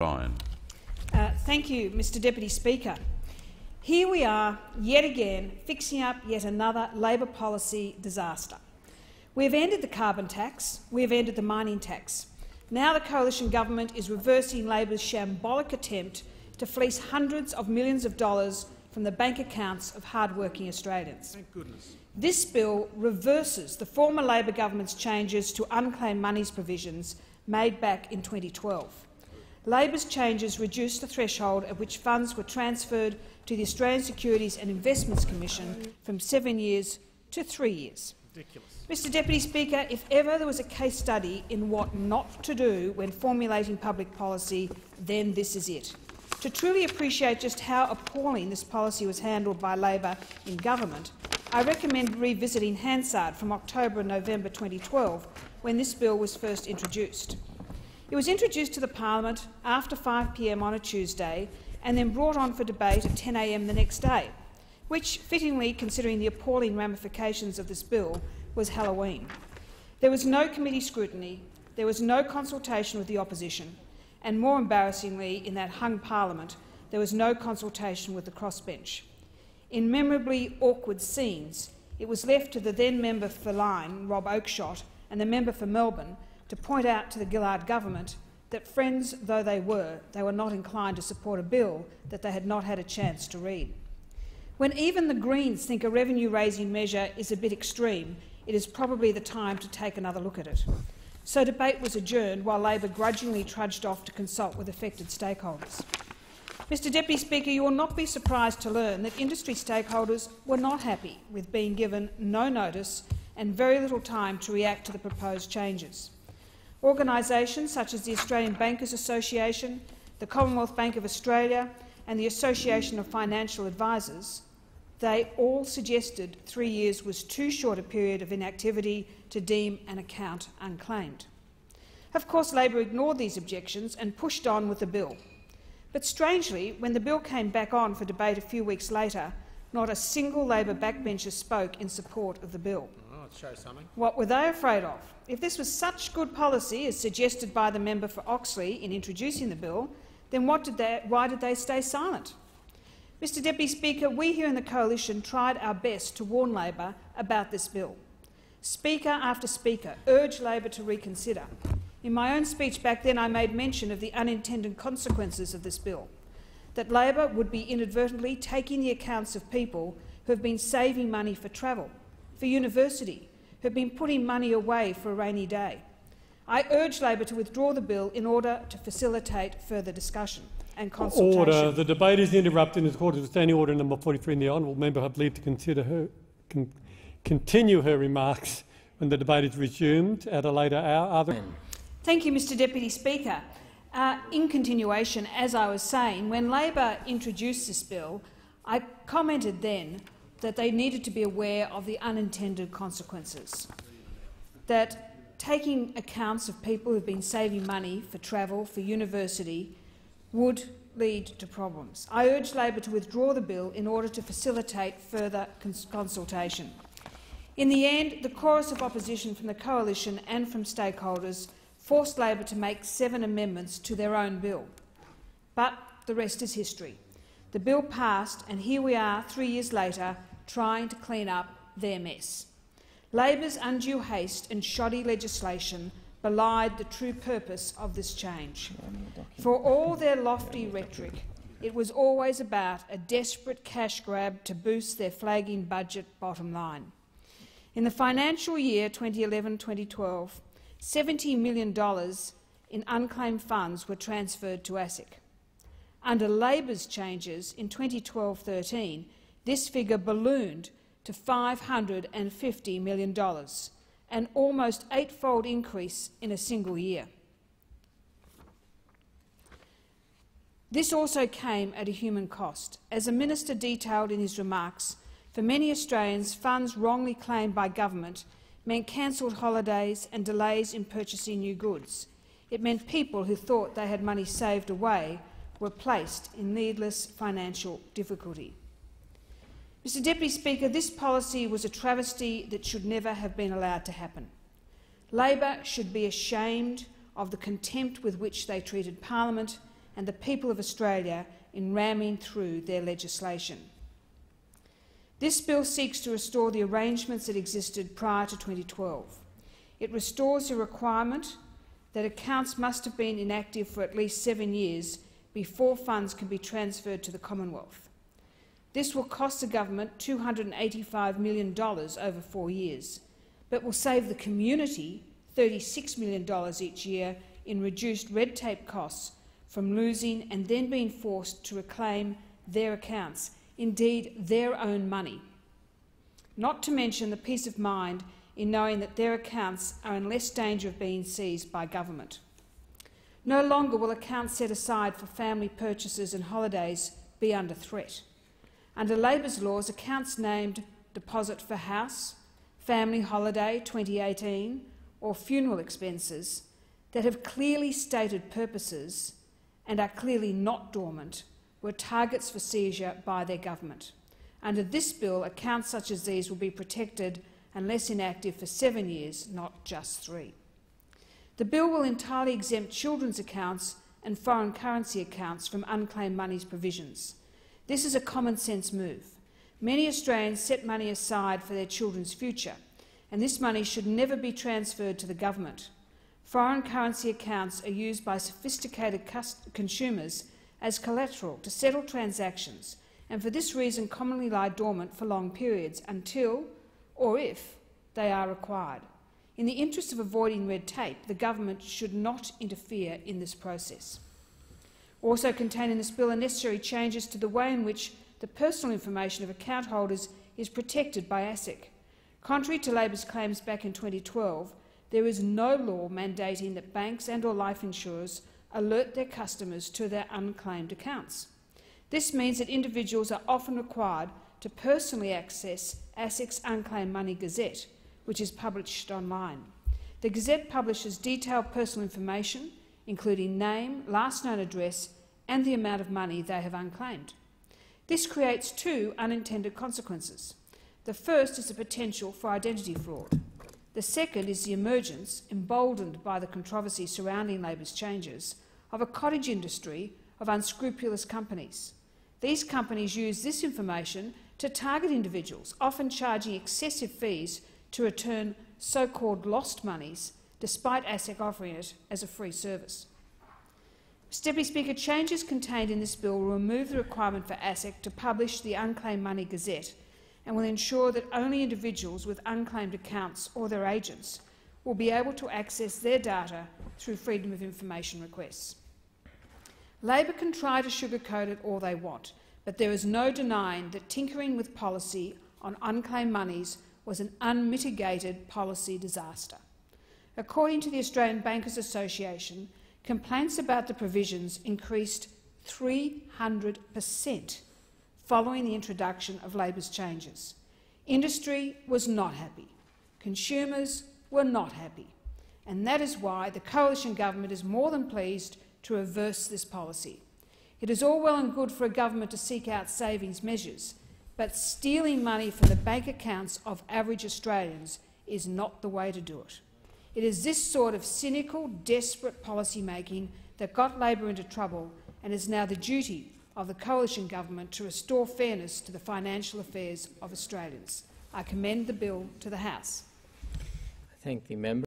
Ryan. Uh, thank you, Mr Deputy Speaker. Here we are, yet again, fixing up yet another Labor policy disaster. We have ended the carbon tax, we have ended the mining tax. Now the coalition government is reversing Labor's shambolic attempt to fleece hundreds of millions of dollars from the bank accounts of hard-working Australians. Thank goodness. This bill reverses the former Labor government's changes to unclaimed monies provisions made back in 2012. Labor's changes reduced the threshold at which funds were transferred to the Australian Securities and Investments Commission from seven years to three years. Ridiculous. Mr Deputy Speaker, if ever there was a case study in what not to do when formulating public policy, then this is it. To truly appreciate just how appalling this policy was handled by Labor in government, I recommend revisiting Hansard from October and November 2012, when this bill was first introduced. It was introduced to the parliament after 5 p.m. on a Tuesday and then brought on for debate at 10 a.m. the next day, which, fittingly considering the appalling ramifications of this bill, was Halloween. There was no committee scrutiny, there was no consultation with the opposition, and more embarrassingly, in that hung parliament, there was no consultation with the crossbench. In memorably awkward scenes, it was left to the then member for Lyne, Rob Oakeshott, and the member for Melbourne to point out to the Gillard government that, friends though they were, they were not inclined to support a bill that they had not had a chance to read. When even the Greens think a revenue-raising measure is a bit extreme, it is probably the time to take another look at it. So debate was adjourned while Labor grudgingly trudged off to consult with affected stakeholders. Mr Deputy Speaker, you will not be surprised to learn that industry stakeholders were not happy with being given no notice and very little time to react to the proposed changes. Organisations such as the Australian Bankers Association, the Commonwealth Bank of Australia and the Association of Financial Advisors, they all suggested three years was too short a period of inactivity to deem an account unclaimed. Of course, Labor ignored these objections and pushed on with the bill. But strangely, when the bill came back on for debate a few weeks later, not a single Labor backbencher spoke in support of the bill. Shows something. What were they afraid of? If this was such good policy as suggested by the member for Oxley in introducing the bill, then did they, why did they stay silent? Mr Deputy Speaker, we here in the Coalition tried our best to warn Labor about this bill. Speaker after speaker urged Labor to reconsider. In my own speech back then, I made mention of the unintended consequences of this bill, that Labor would be inadvertently taking the accounts of people who have been saving money for travel, for university, who have been putting money away for a rainy day. I urge Labor to withdraw the bill in order to facilitate further discussion and consultation. Order. The debate is interrupted in accordance with Standing Order number 43 and the honourable member have leave to consider her, con, continue her remarks when the debate is resumed at a later hour. Thank you, Mr Deputy Speaker. Uh, in continuation, as I was saying, when Labor introduced this bill, I commented then that they needed to be aware of the unintended consequences, that taking accounts of people who've been saving money for travel, for university, would lead to problems. I urge Labor to withdraw the bill in order to facilitate further cons consultation. In the end, the chorus of opposition from the coalition and from stakeholders forced Labor to make seven amendments to their own bill. But the rest is history. The bill passed, and here we are, three years later, trying to clean up their mess. Labor's undue haste and shoddy legislation belied the true purpose of this change. For all their lofty rhetoric, it was always about a desperate cash grab to boost their flagging budget bottom line. In the financial year 2011-2012, $70 million in unclaimed funds were transferred to ASIC. Under Labor's changes in 2012-13, this figure ballooned to $550 million, an almost eightfold increase in a single year. This also came at a human cost. As a minister detailed in his remarks, for many Australians, funds wrongly claimed by government meant cancelled holidays and delays in purchasing new goods. It meant people who thought they had money saved away were placed in needless financial difficulty. Mr Deputy Speaker, this policy was a travesty that should never have been allowed to happen. Labor should be ashamed of the contempt with which they treated parliament and the people of Australia in ramming through their legislation. This bill seeks to restore the arrangements that existed prior to 2012. It restores the requirement that accounts must have been inactive for at least seven years before funds can be transferred to the Commonwealth. This will cost the government $285 million over four years, but will save the community $36 million each year in reduced red tape costs from losing and then being forced to reclaim their accounts, indeed their own money. Not to mention the peace of mind in knowing that their accounts are in less danger of being seized by government. No longer will accounts set aside for family purchases and holidays be under threat. Under Labor's laws, accounts named deposit for house, family holiday 2018 or funeral expenses that have clearly stated purposes and are clearly not dormant were targets for seizure by their government. Under this bill, accounts such as these will be protected unless inactive for seven years, not just three. The bill will entirely exempt children's accounts and foreign currency accounts from unclaimed monies provisions. This is a common sense move. Many Australians set money aside for their children's future, and this money should never be transferred to the government. Foreign currency accounts are used by sophisticated consumers as collateral to settle transactions and for this reason commonly lie dormant for long periods until or if they are required. In the interest of avoiding red tape, the government should not interfere in this process. Also contained in this bill are necessary changes to the way in which the personal information of account holders is protected by ASIC. Contrary to Labor's claims back in 2012, there is no law mandating that banks and or life insurers alert their customers to their unclaimed accounts. This means that individuals are often required to personally access ASIC's Unclaimed Money Gazette, which is published online. The Gazette publishes detailed personal information, including name, last known address and the amount of money they have unclaimed. This creates two unintended consequences. The first is the potential for identity fraud. The second is the emergence, emboldened by the controversy surrounding Labor's changes, of a cottage industry of unscrupulous companies. These companies use this information to target individuals, often charging excessive fees to return so-called lost monies, despite ASIC offering it as a free service. Deputy Speaker, changes contained in this bill will remove the requirement for ASIC to publish the Unclaimed Money Gazette and will ensure that only individuals with unclaimed accounts or their agents will be able to access their data through Freedom of Information requests. Labor can try to sugarcoat it all they want, but there is no denying that tinkering with policy on unclaimed monies was an unmitigated policy disaster. According to the Australian Bankers Association, complaints about the provisions increased 300 per cent following the introduction of Labor's changes. Industry was not happy. Consumers were not happy. And that is why the coalition government is more than pleased to reverse this policy. It is all well and good for a government to seek out savings measures, but stealing money from the bank accounts of average Australians is not the way to do it. It is this sort of cynical, desperate policy making that got Labor into trouble and is now the duty of the coalition government to restore fairness to the financial affairs of Australians. I commend the bill to the House. I thank the member.